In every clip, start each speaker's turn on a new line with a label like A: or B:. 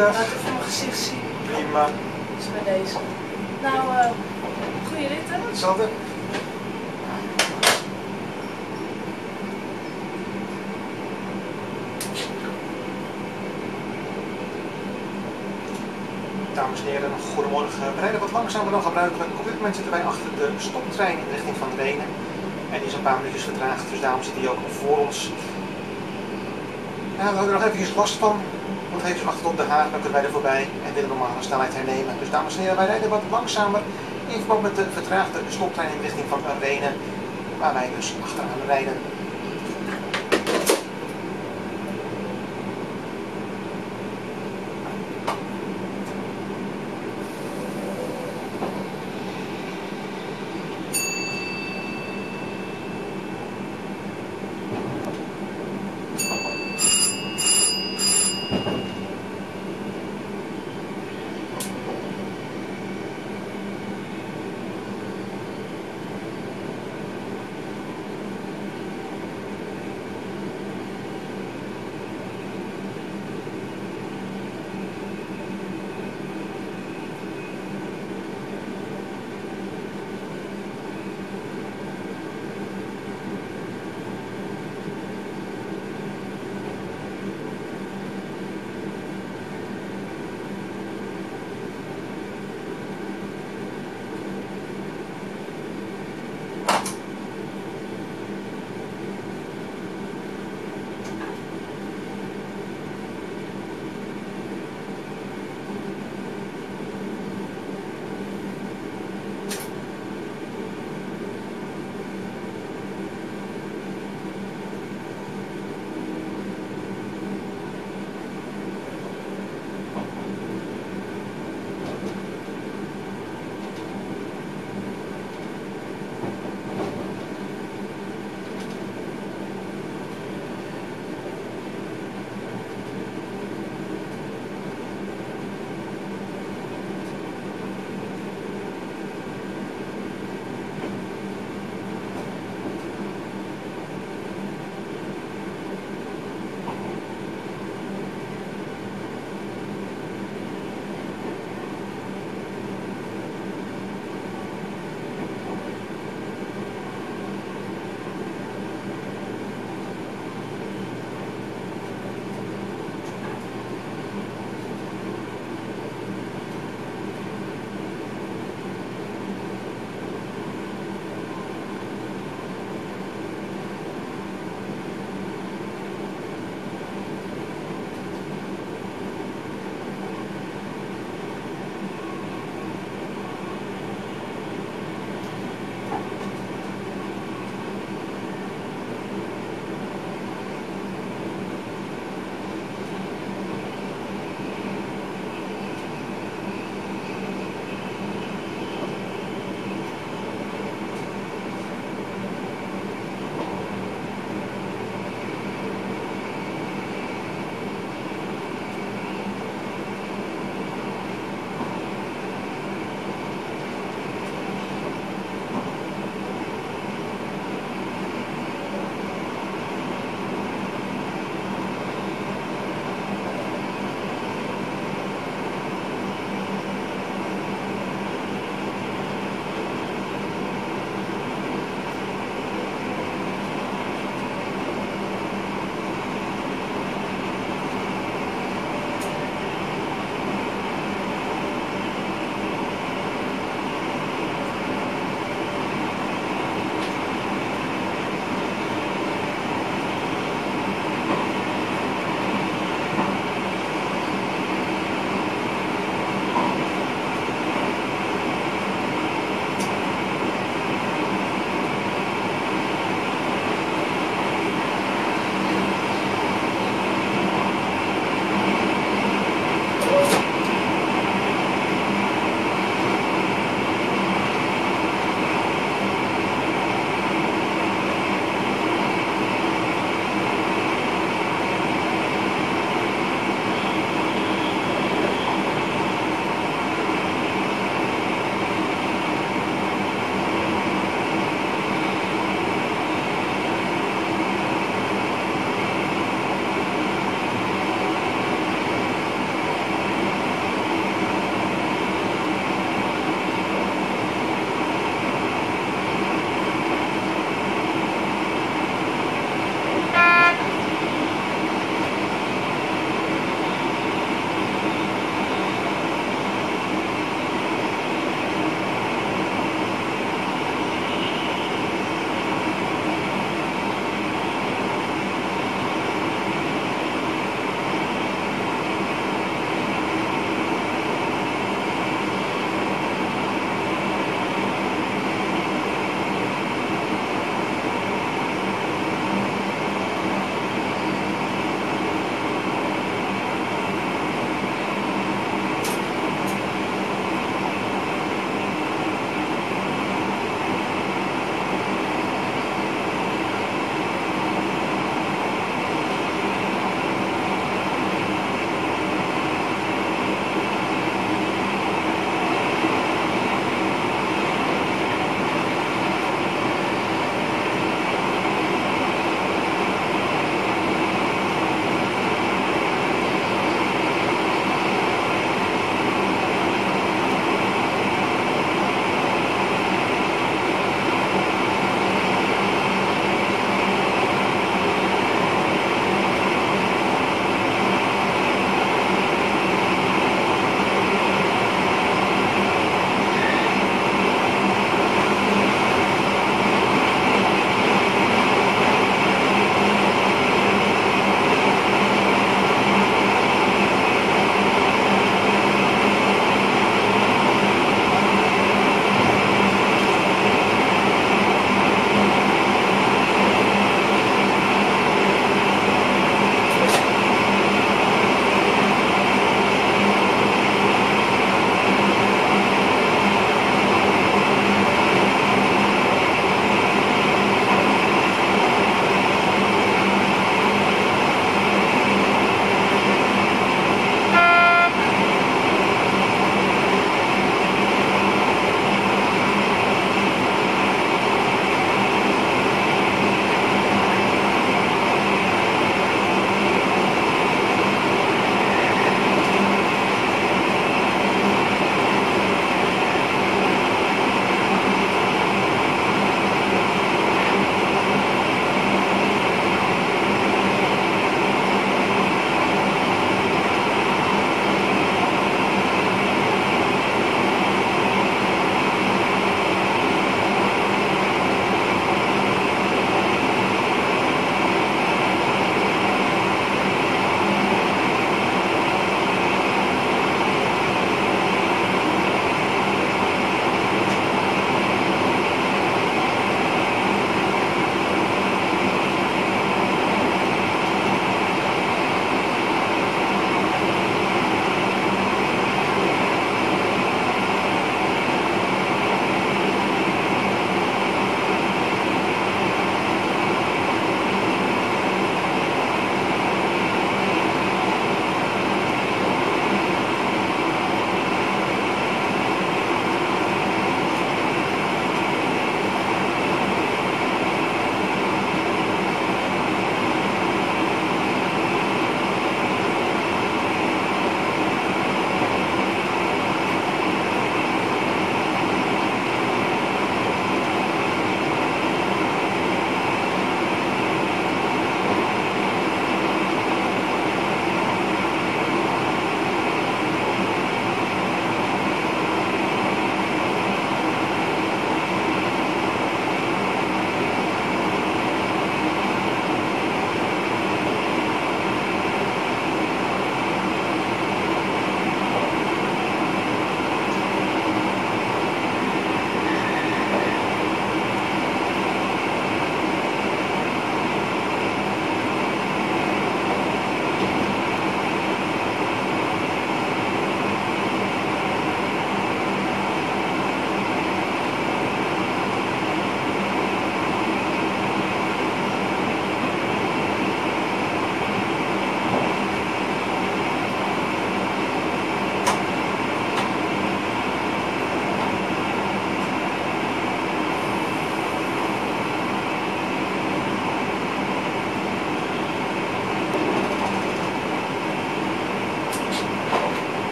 A: Laat even mijn gezicht zien.
B: Prima.
A: Dat is bij deze. Nou, eh goede rit hè?
B: Hetzelfde. Dames en heren, goedemorgen. We rijden wat langzamer dan gebruikelijk. Op dit moment zitten wij achter de stoptrein in de richting van Wenen. En die is een paar minuutjes vertraagd, dus daarom zit hij ook voor ons. Ja, we hadden er nog eventjes last van. Achter op de Haag, kunnen wij er voorbij en willen normale snelheid hernemen. Dus dames en heren, wij rijden wat langzamer in verband met de vertraagde stoptrein in de richting van Wenen. Waar wij dus achteraan rijden.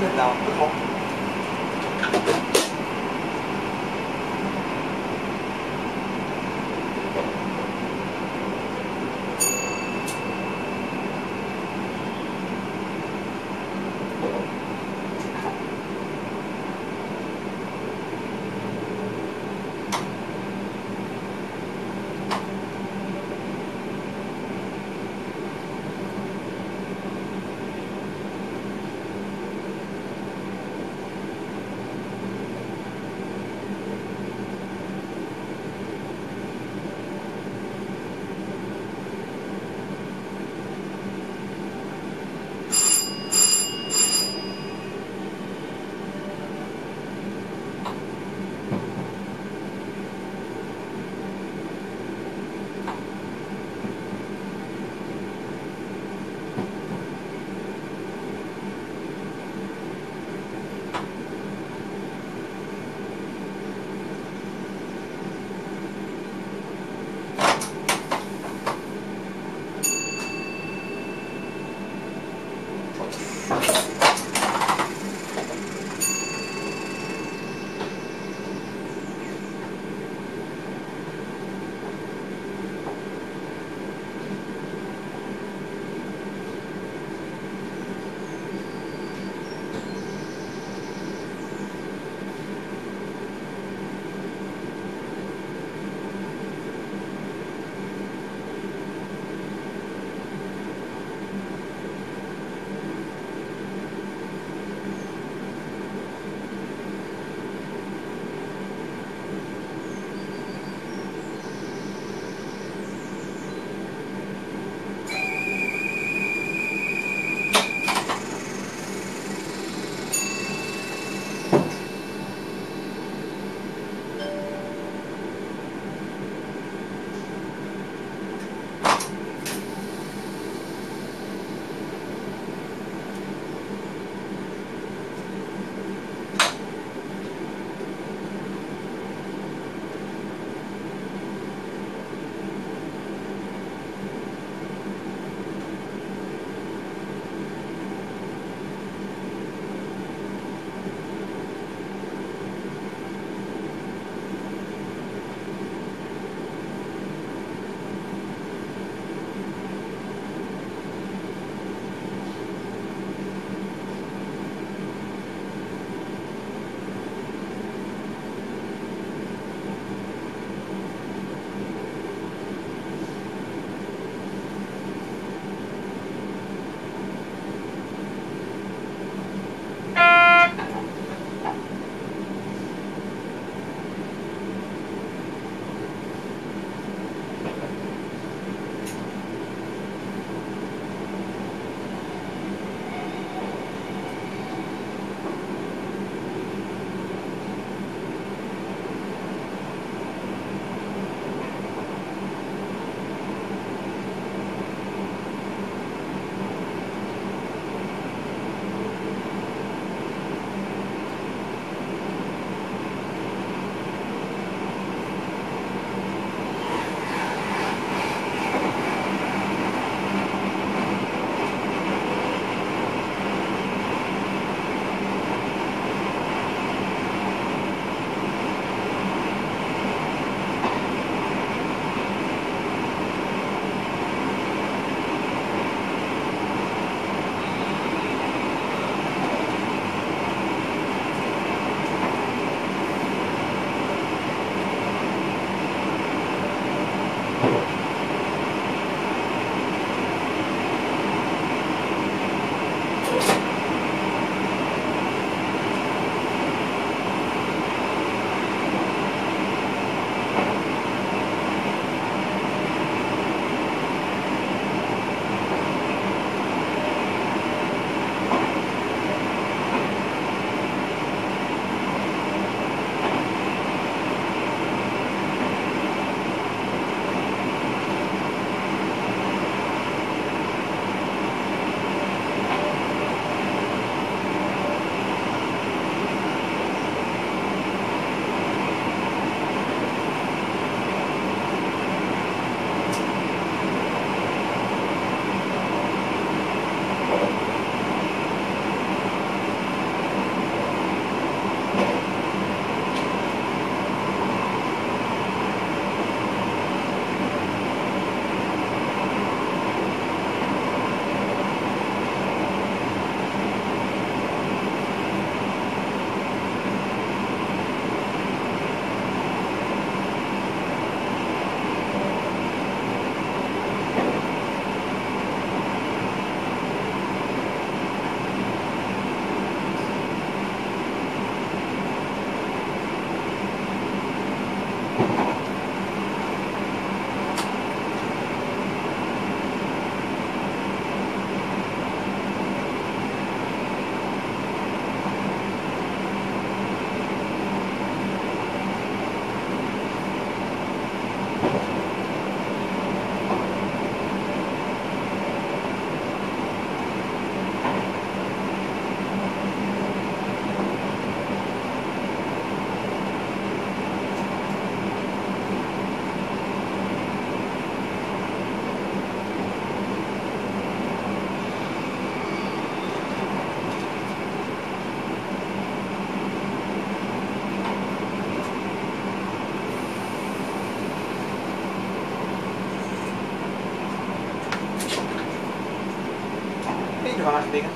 B: Lần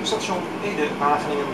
B: station Ede Wageningen.